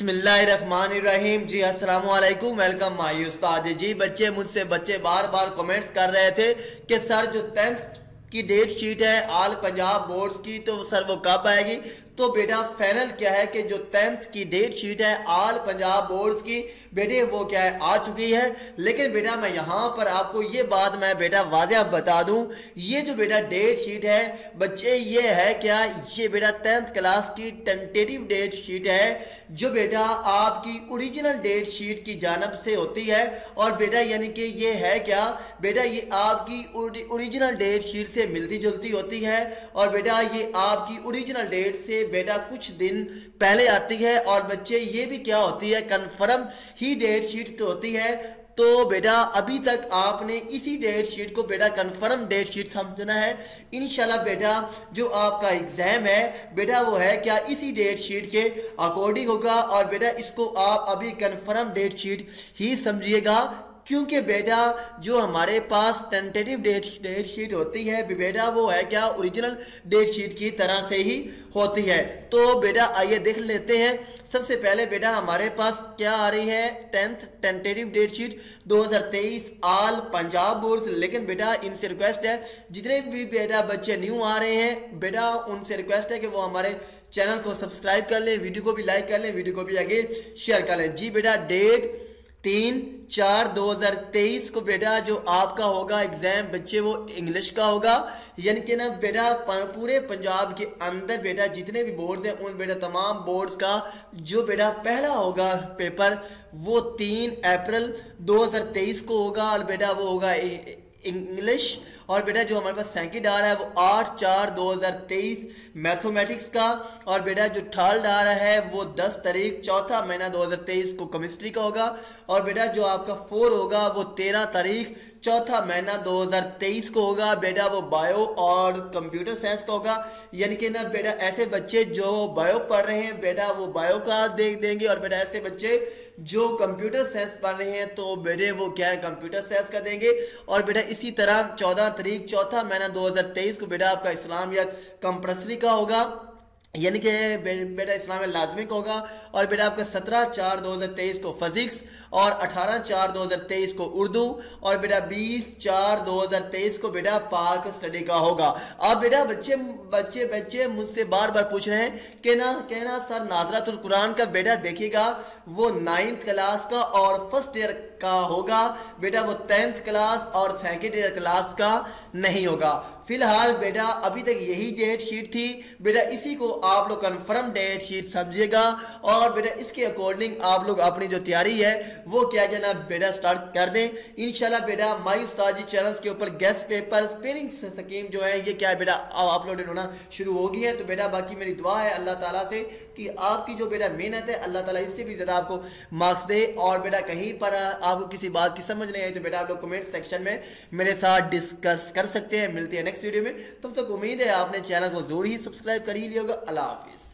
बिस्मिल्लाहिर्रहमानिर्रहीम। जी अस्सलाम वालेकुम वेलकम माई उस्ताद जी। बच्चे मुझसे बच्चे बार बार कमेंट्स कर रहे थे कि सर, जो टेंथ की डेट शीट है आल पंजाब बोर्ड्स की तो सर वो कब आएगी? तो बेटा फाइनल क्या है कि जो टेंथ की डेट शीट है आल पंजाब बोर्ड्स की, बेटे वो क्या है, आ चुकी है। लेकिन बेटा मैं यहाँ पर आपको ये बात मैं बेटा वाजिया बता दूँ, ये जो बेटा डेट शीट है, बच्चे ये है क्या, ये बेटा टेंथ क्लास की टेंटेटिव डेट शीट है, जो बेटा आपकी ओरिजिनल डेट शीट की जानब से होती है। और बेटा यानी कि ये है क्या, बेटा ये आपकी ओरिजिनल डेट शीट से मिलती जुलती होती है। और बेटा ये आपकी ओरिजिनल डेट से बेटा, कुछ दिन पहले आती है और बच्चे, ये भी क्या होती है? कन्फर्म ही डेट शीट तो होती है। तो बेटा, अभी तक आपने इसी डेट शीट को बेटा कंफर्म डेट शीट समझना है। इनशाला बेटा, जो आपका एग्ज़ाम है, बेटा, वो है क्या इसी डेट शीट के अकॉर्डिंग होगा? और बेटा, इसको आप अभी कंफर्म डेट शीट ही समझिएगा। क्योंकि बेटा जो हमारे पास टेंटेटिव डेट डेट शीट होती है, बेटा वो है क्या ओरिजिनल डेट शीट की तरह से ही होती है। तो बेटा आइए देख लेते हैं। सबसे पहले बेटा हमारे पास क्या आ रही है? Tenth tentative date sheet 2023 all Punjab board लेकिन बेटा इनसे रिक्वेस्ट है, जितने भी बेटा बच्चे न्यू आ रहे हैं, बेटा उनसे रिक्वेस्ट है कि वो हमारे चैनल को सब्सक्राइब कर लें वीडियो को भी लाइक कर लें वीडियो को भी आगे शेयर कर लें। जी बेटा डेट तीन चार दो हज़ार तेईस को बेटा जो आपका होगा एग्ज़ाम, बच्चे वो इंग्लिश का होगा। यानी कि ना बेटा पूरे पंजाब के अंदर बेटा जितने भी बोर्ड्स हैं, उन बेटा तमाम बोर्ड्स का जो बेटा पहला होगा पेपर वो तीन अप्रैल 2023 को होगा और बेटा वो होगा इंग्लिश और बेटा जो हमारे पास सेकंड आ रहा है वो आठ चार दो हज़ार तेईस मैथमेटिक्स का। और बेटा जो थर्ड आ रहा है वो दस तारीख चौथा महीना दो हज़ार तेईस को केमिस्ट्री का होगा। और बेटा जो आपका फोर होगा वो तेरह तारीख चौथा महीना 2023 को होगा। बेटा वो बायो और कंप्यूटर साइंस का होगा। यानी कि ना बेटा ऐसे बच्चे जो बायो पढ़ रहे हैं, बेटा वो बायो का देख देंगे। और बेटा ऐसे बच्चे जो कंप्यूटर साइंस पढ़ रहे हैं तो बेटे वो क्या है? कंप्यूटर साइंस का देंगे। और बेटा इसी तरह चौदह तारीख, चौथा महीना 2023 को बेटा आपका इस्लामियत कंपल्सरी का होगा। यानी कि बेटा इस्लाम लाजमी का होगा और बेटा आपका सत्रह चार दो हज़ार तेईस को फिजिक्स और अठारह चार दो हज़ार तेईस को उर्दू और बेटा बीस चार दो हज़ार तेईस को बेटा पाक स्टडी का होगा। अब बेटा बच्चे बच्चे बच्चे मुझसे बार बार पूछ रहे हैं कि ना कहना सर नाजरातुल कुरान का बेटा देखिएगा, वो नाइन्थ क्लास का और फ़र्स्ट ईयर का होगा। बेटा, वो टेंथ क्लास और सेकेंड ईयर क्लास का नहीं होगा। फ़िलहाल बेटा, अभी तक यही डेट शीट थी। बेटा, इसी को आप लोग कंफर्म डेट शीट समझिएगा। और बेटा, इसके अकॉर्डिंग आप लोग अपनी जो तैयारी है, वो क्या जना बेटा स्टार्ट कर दें। इनशाला बेटा माई उस्ताजी चैनल के ऊपर गेस्ट पेपर स्पेलिंग स्कीम जो है, ये क्या बेटा अपलोडेड होना शुरू हो गई है। तो बेटा, बाकी मेरी दुआ है अल्लाह ताला से कि आपकी जो बेटा मेहनत है, अल्लाह ताला इससे भी ज़्यादा आपको मार्क्स दे। और बेटा, कहीं पर आपको किसी बात की समझ नहीं आई तो बेटा आप लोग कमेंट सेक्शन में मेरे साथ डिस्कस कर सकते हैं। मिलते हैं नेक्स्ट वीडियो में। तब तक उम्मीद है आपने चैनल को ज़रूर ही सब्सक्राइब कर ही लिया होगा। अल्लाह हाफिज़।